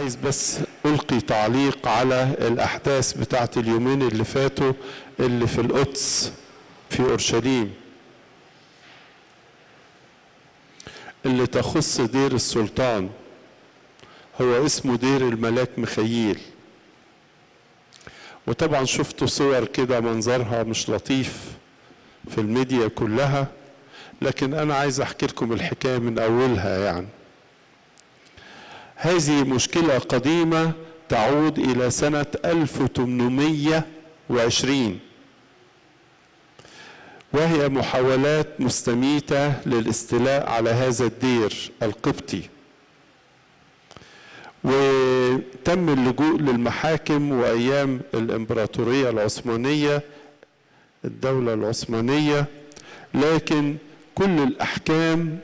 عايز بس ألقي تعليق على الأحداث بتاعت اليومين اللي فاتوا اللي في القدس في أورشليم. اللي تخص دير السلطان. هو اسمه دير الملاك مخيل وطبعا شفتوا صور كده منظرها مش لطيف في الميديا كلها لكن أنا عايز أحكي لكم الحكاية من أولها يعني. هذه مشكلة قديمة تعود إلى سنة 1820 وهي محاولات مستميتة للاستيلاء على هذا الدير القبطي. وتم اللجوء للمحاكم وأيام الإمبراطورية العثمانية الدولة العثمانية لكن كل الأحكام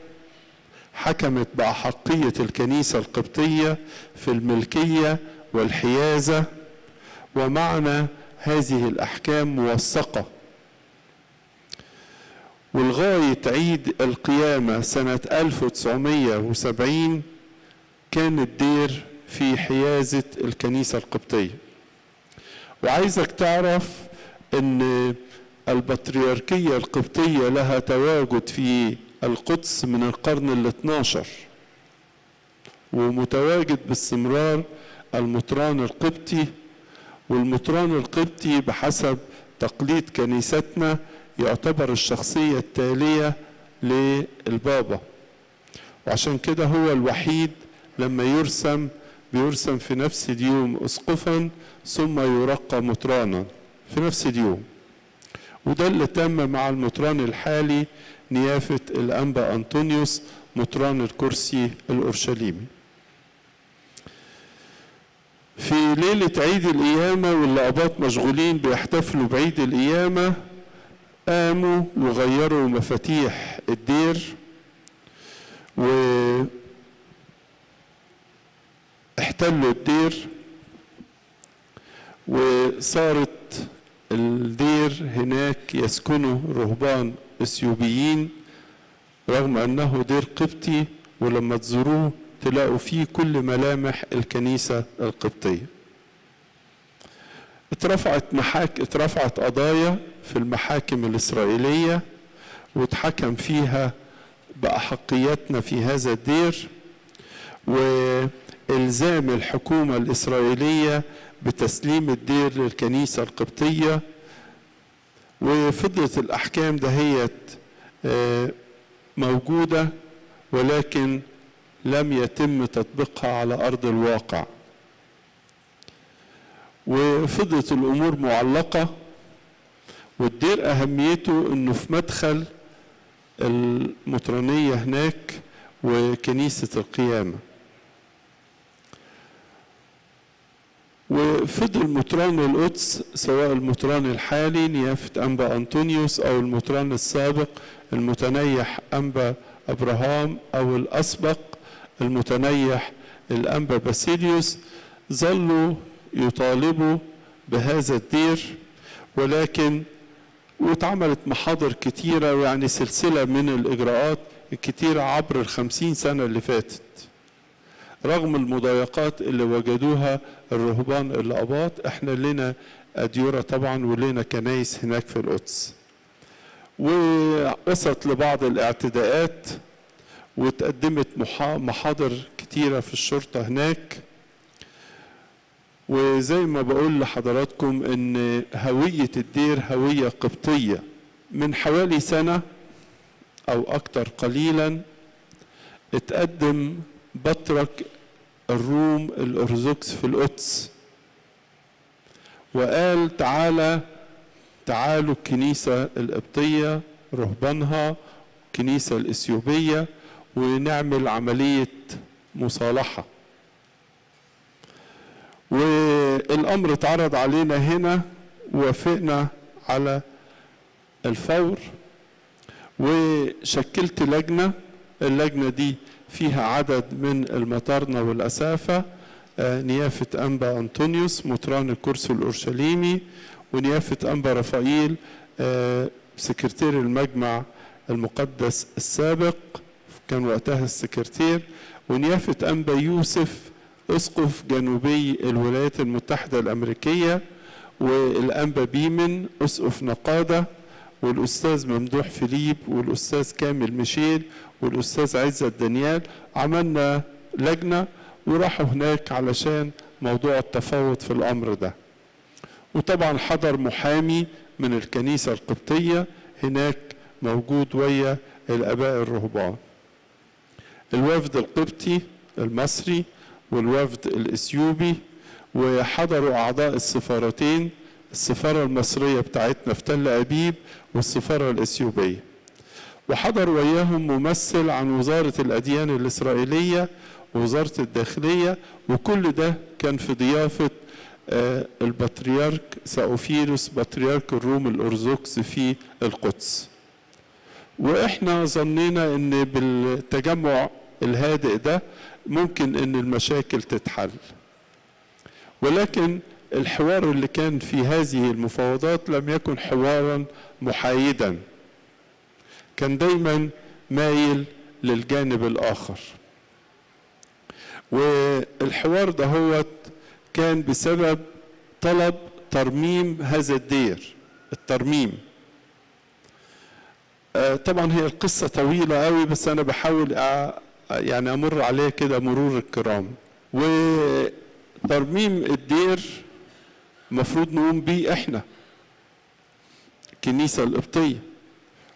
حكمت بأحقية الكنيسة القبطية في الملكية والحيازة ومعنى هذه الأحكام موثقة. ولغاية عيد القيامة سنة 1970 كان الدير في حيازة الكنيسة القبطية. وعايزك تعرف إن البطريركية القبطية لها تواجد في القدس من القرن ال 12 ومتواجد باستمرار المطران القبطي والمطران القبطي بحسب تقليد كنيستنا يعتبر الشخصية التالية للبابا. وعشان كده هو الوحيد لما يرسم بيرسم في نفس اليوم اسقفا ثم يرقى مطرانا في نفس اليوم وده اللي تم مع المطران الحالي نيافة الأنبا أنطونيوس مطران الكرسي الأورشليمي في ليلة عيد القيامة واللقبات مشغولين بيحتفلوا بعيد القيامة قاموا وغيروا مفاتيح الدير و احتلوا الدير وصارت الدير هناك يسكنه رهبان اثيوبيين رغم أنه دير قبطي ولما تزوروه تلاقوا فيه كل ملامح الكنيسة القبطية. اترفعت محاك اترفعت قضايا في المحاكم الإسرائيلية واتحكم فيها باحقيتنا في هذا الدير وإلزام الحكومة الإسرائيلية بتسليم الدير للكنيسة القبطية وفضلت الأحكام دهيت موجودة ولكن لم يتم تطبيقها على أرض الواقع. وفضلت الأمور معلقة والدير أهميته إنه في مدخل المطرانية هناك وكنيسة القيامة. وفضل مطران القدس سواء المطران الحالي نيافة أنبا أنطونيوس أو المطران السابق المتنيح أنبا أبراهام أو الأسبق المتنيح الأنبا باسيليوس ظلوا يطالبوا بهذا الدير ولكن واتعملت محاضر كتيرة ويعني سلسلة من الإجراءات الكتيرة عبر الخمسين سنة اللي فاتت. رغم المضايقات اللي وجدوها الرهبان الأباط إحنا لنا أديرة طبعا ولنا كنايس هناك في القدس. ووصلت لبعض الاعتداءات وتقدمت محاضر كتيرة في الشرطة هناك. وزي ما بقول لحضراتكم إن هوية الدير هوية قبطية. من حوالي سنة أو أكتر قليلا اتقدم بطرك الروم الأرثوذكس في القدس. وقال تعالى تعالوا الكنيسة القبطية رهبانها الكنيسة الإثيوبية ونعمل عملية مصالحة. والأمر اتعرض علينا هنا وافقنا على الفور وشكلت لجنة. اللجنة دي فيها عدد من المطارنة والأسافة نيافة أنبا أنطونيوس مطران الكرسي الأورشليمي ونيافة أنبا رفائيل سكرتير المجمع المقدس السابق كان وقتها السكرتير ونيافة أنبا يوسف أسقف جنوبي الولايات المتحدة الأمريكية والأنبا بيمن أسقف نقادة والأستاذ ممدوح فيليب والأستاذ كامل ميشيل والأستاذ عزت دانيال عملنا لجنة وراحوا هناك علشان موضوع التفاوض في الأمر ده. وطبعا حضر محامي من الكنيسة القبطية هناك موجود ويا الآباء الرهبان. الوفد القبطي المصري والوفد الإثيوبي وحضروا أعضاء السفارتين السفارة المصرية بتاعتنا في تل أبيب والسفارة الإثيوبية. وحضر وياهم ممثل عن وزارة الأديان الإسرائيلية ووزارة الداخلية وكل ده كان في ضيافة آه، البطريرك ساوفيروس بطريرك الروم الأرثوذكس في القدس. وإحنا ظنينا إن بالتجمع الهادئ ده ممكن إن المشاكل تتحل. ولكن الحوار اللي كان في هذه المفاوضات لم يكن حوارا محايدا. كان دايما مايل للجانب الآخر. والحوار ده هو كان بسبب طلب ترميم هذا الدير الترميم. آه، طبعا هي القصة طويلة قوي بس أنا بحاول يعني أمر عليها كده مرور الكرام. وترميم الدير المفروض نقوم بيه إحنا. الكنيسة القبطية.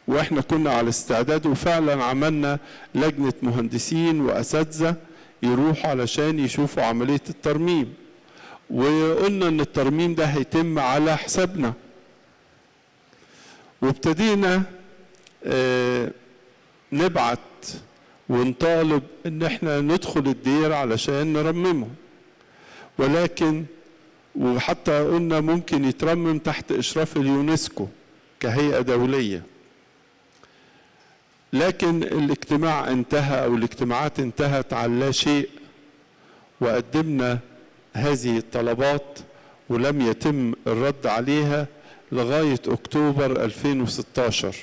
وإحنا كنا على استعداد وفعلا عملنا لجنة مهندسين وأساتذة يروحوا علشان يشوفوا عملية الترميم. وقلنا إن الترميم ده هيتم على حسابنا. وابتدينا آه، نبعت ونطالب إن إحنا ندخل الدير علشان نرممه. ولكن وحتى قلنا ممكن يترمم تحت إشراف اليونسكو كهيئة دولية. لكن الاجتماع انتهى أو الاجتماعات انتهت على لا شيء وقدمنا هذه الطلبات ولم يتم الرد عليها لغاية أكتوبر 2016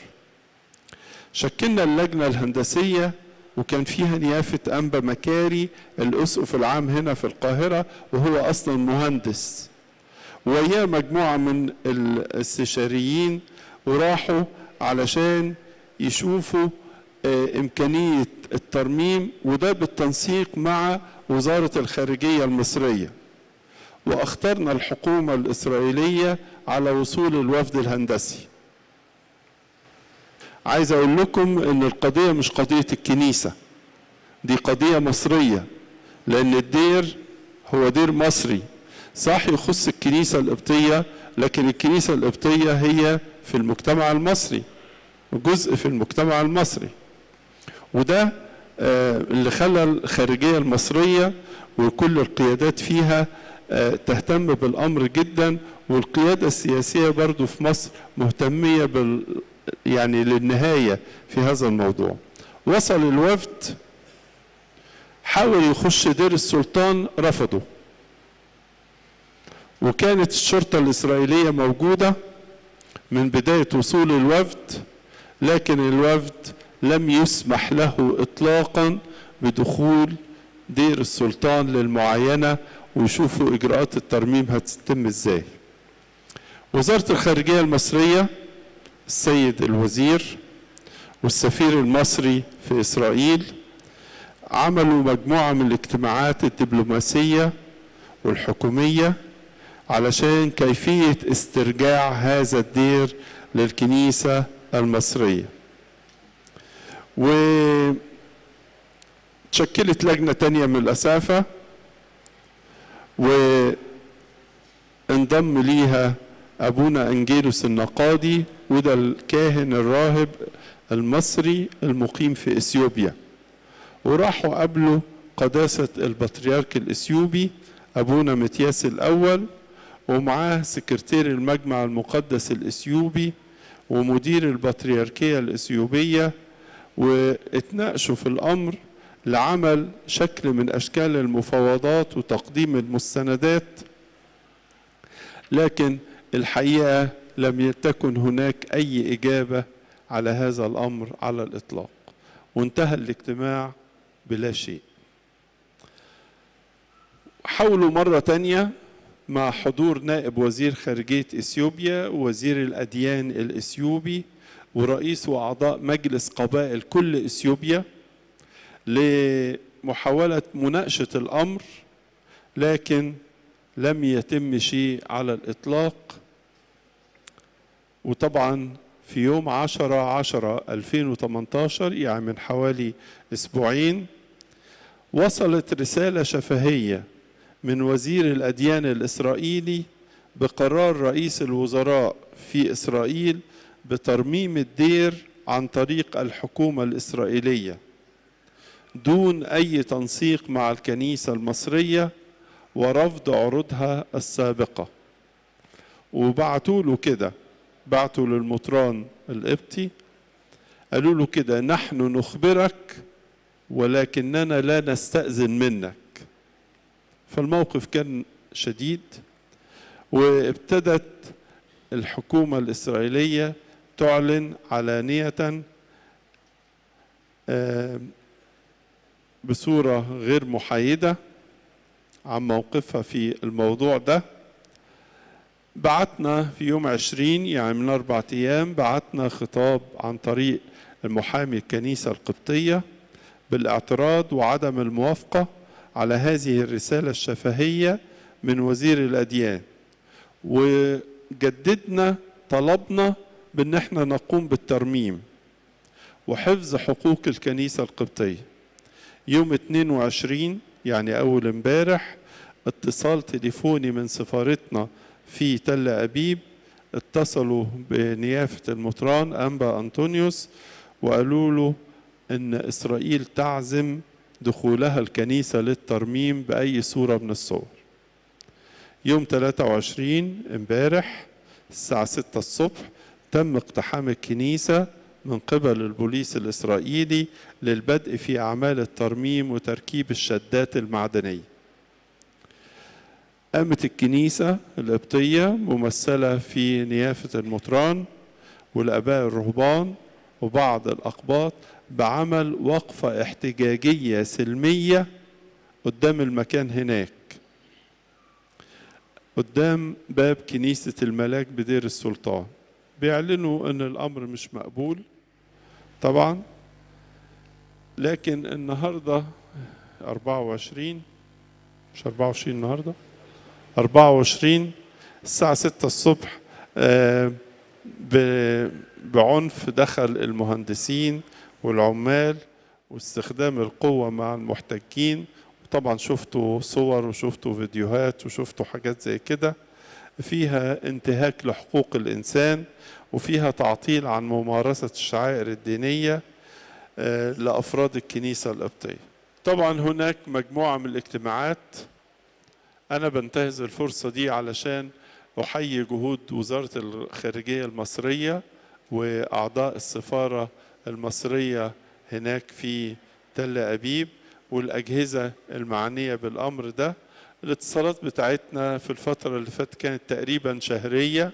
شكلنا اللجنة الهندسية وكان فيها نيافة أنبا مكاري الأسقف العام هنا في القاهرة وهو أصلا مهندس. وياه مجموعة من الاستشاريين وراحوا علشان يشوفوا آه، إمكانية الترميم وده بالتنسيق مع وزارة الخارجية المصرية. وأخترنا الحكومة الإسرائيلية على وصول الوفد الهندسي. عايز أقول لكم إن القضية مش قضية الكنيسة دي قضية مصرية لأن الدير هو دير مصري. صح يخص الكنيسة القبطية لكن الكنيسة القبطية هي في المجتمع المصري جزء في المجتمع المصري. وده آه، اللي خلى الخارجية المصرية وكل القيادات فيها آه، تهتم بالأمر جدا والقيادة السياسية برضو في مصر مهتمية بال يعني للنهاية في هذا الموضوع. وصل الوفد حاول يخش دير السلطان رفضوا وكانت الشرطة الإسرائيلية موجودة من بداية وصول الوفد لكن الوفد لم يسمح له إطلاقا بدخول دير السلطان للمعاينة ويشوفوا إجراءات الترميم هتتم إزاي. وزارة الخارجية المصرية السيد الوزير والسفير المصري في إسرائيل عملوا مجموعة من الاجتماعات الدبلوماسية والحكومية علشان كيفية استرجاع هذا الدير للكنيسة المصرية. وتشكلت لجنة تانية من الأسافة وانضم ليها أبونا أنجيلوس النقادي وده الكاهن الراهب المصري المقيم في إثيوبيا. وراحوا قابلوا قداسة البطريرك الإثيوبي أبونا متياس الأول ومعاه سكرتير المجمع المقدس الإثيوبي ومدير البطريركية الإثيوبية واتناقشوا في الأمر لعمل شكل من أشكال المفاوضات وتقديم المستندات. لكن الحقيقة لم تكن هناك أي إجابة على هذا الأمر على الإطلاق. وانتهى الاجتماع بلا شيء. حاولوا مرة تانية مع حضور نائب وزير خارجية إثيوبيا ووزير الأديان الإثيوبي ورئيس وأعضاء مجلس قبائل كل إثيوبيا لمحاولة مناقشة الأمر لكن لم يتم شيء على الإطلاق. وطبعا في يوم 10 10 2018 يعني من حوالي أسبوعين وصلت رسالة شفهية من وزير الأديان الإسرائيلي بقرار رئيس الوزراء في إسرائيل بترميم الدير عن طريق الحكومة الإسرائيلية دون أي تنسيق مع الكنيسة المصرية ورفض عروضها السابقة. وبعتوا له كده بعتوا للمطران القبطي. قالوا له كده نحن نخبرك ولكننا لا نستأذن منك. فالموقف كان شديد وابتدت الحكومة الإسرائيلية تعلن علانية بصورة غير محايدة عن موقفها في الموضوع ده. بعتنا في يوم عشرين يعني من أربعة أيام بعتنا خطاب عن طريق المحامي الكنيسة القبطية بالاعتراض وعدم الموافقة على هذه الرسالة الشفهية من وزير الأديان. وجددنا طلبنا بأن إحنا نقوم بالترميم وحفظ حقوق الكنيسة القبطية. يوم 22 يعني أول امبارح اتصال تليفوني من سفارتنا في تل أبيب اتصلوا بنيافة المطران أنبا أنطونيوس وقالوا له إن إسرائيل تعزم دخولها الكنيسة للترميم بأي صورة من الصور. يوم 23 امبارح الساعة 6 الصبح تم اقتحام الكنيسة من قبل البوليس الإسرائيلي للبدء في أعمال الترميم وتركيب الشدات المعدنية. قامت الكنيسة القبطية ممثلة في نيافة المطران والآباء الرهبان وبعض الأقباط بعمل وقفة احتجاجية سلمية قدام المكان هناك. قدام باب كنيسة الملاك بدير السلطان. بيعلنوا إن الأمر مش مقبول طبعا لكن النهارده 24 مش 24 النهارده؟ 24 الساعة 6 الصبح بعنف دخل المهندسين والعمال واستخدام القوة مع المحتجين طبعا شفتوا صور وشفتوا فيديوهات وشفتوا حاجات زي كده. فيها انتهاك لحقوق الإنسان وفيها تعطيل عن ممارسة الشعائر الدينية لأفراد الكنيسة القبطية. طبعا هناك مجموعة من الاجتماعات أنا بنتهز الفرصة دي علشان أحيي جهود وزارة الخارجية المصرية وأعضاء السفارة المصرية هناك في تل أبيب والأجهزة المعنية بالأمر ده. الاتصالات بتاعتنا في الفترة اللي فاتت كانت تقريبا شهرية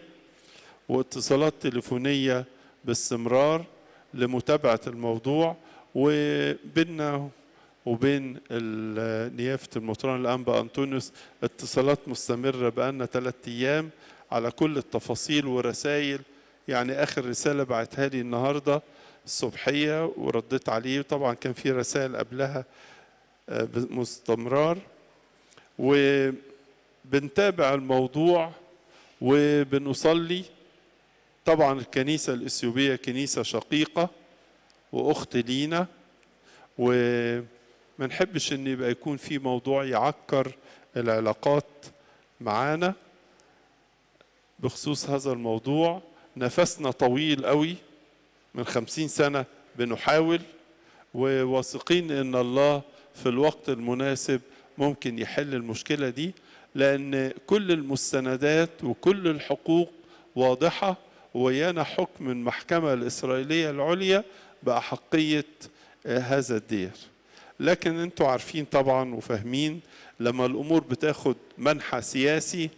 واتصالات تليفونية باستمرار لمتابعة الموضوع وبيننا وبين نيافة المطران الأنبا أنطونيوس اتصالات مستمرة بقالنا ثلاثة أيام على كل التفاصيل ورسائل يعني آخر رسالة بعتها لي النهاردة الصبحية ورديت عليه طبعا كان في رسائل قبلها باستمرار. وبنتابع الموضوع وبنصلي. طبعا الكنيسة الإثيوبية كنيسة شقيقة وأخت لينا وما نحبش إن يبقى يكون في موضوع يعكر العلاقات معانا. بخصوص هذا الموضوع نفسنا طويل قوي من خمسين سنة بنحاول وواثقين إن الله في الوقت المناسب ممكن يحل المشكلة دي لأن كل المستندات وكل الحقوق واضحة ويانا حكم المحكمة الإسرائيلية العليا بأحقية هذا الدير. لكن أنتوا عارفين طبعا وفاهمين لما الأمور بتاخد منحى سياسي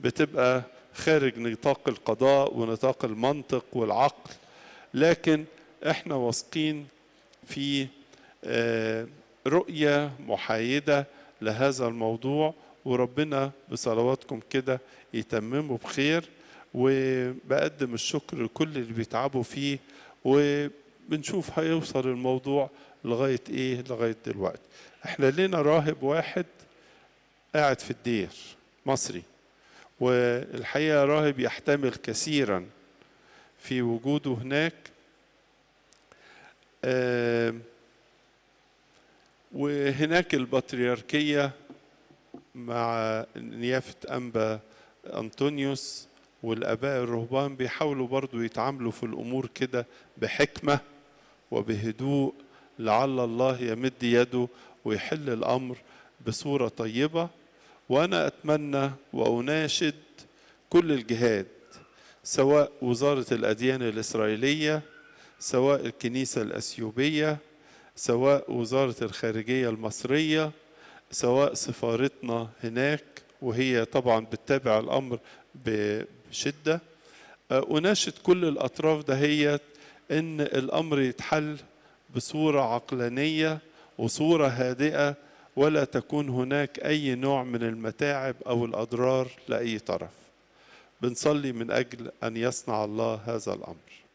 بتبقى خارج نطاق القضاء ونطاق المنطق والعقل. لكن إحنا واثقين في رؤية محايدة لهذا الموضوع وربنا بصلواتكم كده يتمموا بخير. وبقدم الشكر لكل اللي بيتعبوا فيه وبنشوف هيوصل الموضوع لغاية إيه؟ لغاية دلوقتي. إحنا لنا راهب واحد قاعد في الدير مصري والحقيقة راهب يحتمل كثيرا في وجوده هناك. وهناك البطريركية مع نيافة أنبا أنطونيوس والآباء الرهبان بيحاولوا برضو يتعاملوا في الأمور كده بحكمة وبهدوء. لعل الله يمد يده ويحل الأمر بصورة طيبة وأنا أتمنى وأناشد كل الجهات سواء وزارة الأديان الإسرائيلية سواء الكنيسة الأثيوبية سواء وزارة الخارجية المصرية سواء سفارتنا هناك وهي طبعا بتتابع الأمر بشدة. آه، أناشد كل الأطراف دهيت إن الأمر يتحل بصورة عقلانية وصورة هادئة ولا تكون هناك أي نوع من المتاعب أو الأضرار لأي طرف. بنصلي من أجل أن يصنع الله هذا الأمر.